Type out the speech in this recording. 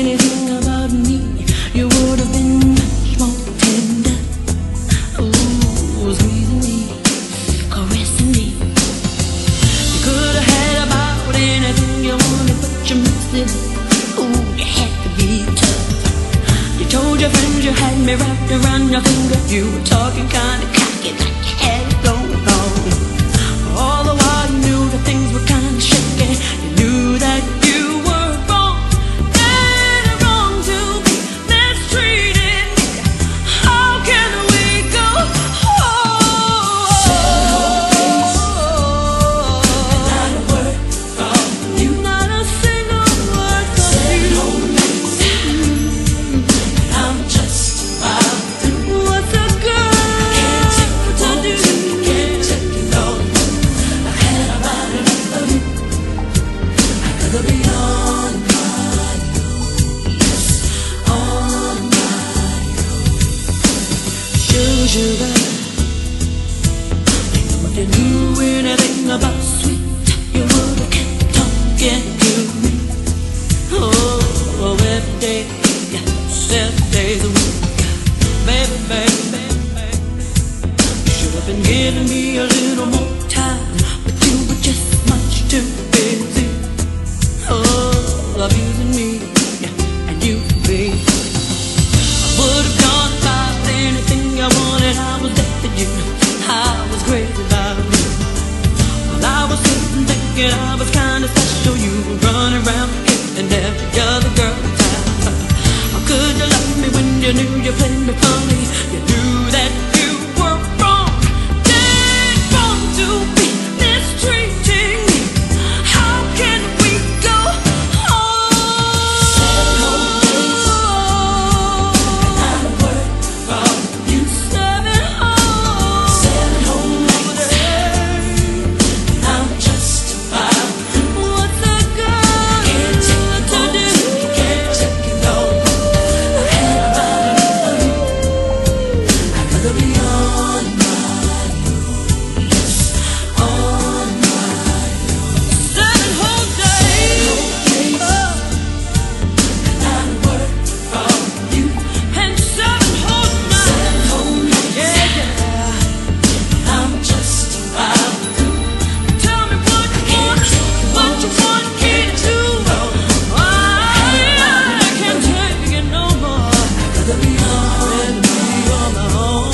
anything about me, you would have been much more tender. Ooh, squeezing me, caressing me. You could have had about anything you wanted, but you missed it. Ooh, you had to be tough. You told your friends you had me wrapped around your finger. You were talking kinda cocky, sugar. What you knew anything about when the fun on my own.